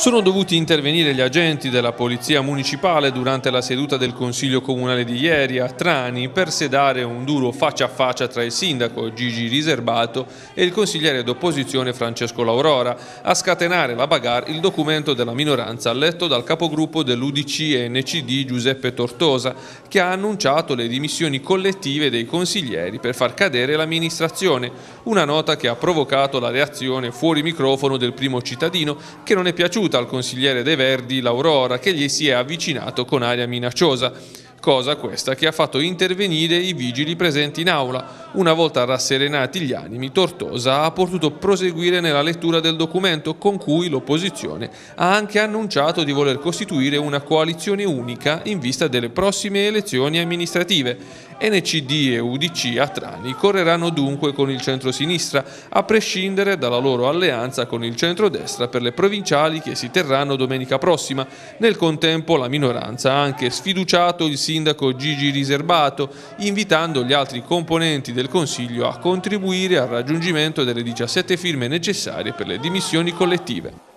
Sono dovuti intervenire gli agenti della Polizia Municipale durante la seduta del Consiglio Comunale di ieri a Trani per sedare un duro faccia a faccia tra il sindaco Gigi Riserbato e il consigliere d'opposizione Francesco Laurora, a scatenare la bagarre il documento della minoranza letto dal capogruppo dell'UDC e NCD Giuseppe Tortosa, che ha annunciato le dimissioni collettive dei consiglieri per far cadere l'amministrazione, una nota che ha provocato la reazione fuori microfono del primo cittadino che non è piaciuta al consigliere dei Verdi L'Aurora che gli si è avvicinato con aria minacciosa cosa questa che ha fatto intervenire i vigili presenti in aula. Una volta rasserenati gli animi, Tortosa ha potuto proseguire nella lettura del documento con cui l'opposizione ha anche annunciato di voler costituire una coalizione unica in vista delle prossime elezioni amministrative. NCD e UDC a Trani correranno dunque con il centro-sinistra, a prescindere dalla loro alleanza con il centro-destra per le provinciali che si terranno domenica prossima. Nel contempo la minoranza ha anche sfiduciato il sindaco Gigi Riserbato, invitando gli altri componenti del Consiglio a contribuire al raggiungimento delle 17 firme necessarie per le dimissioni collettive.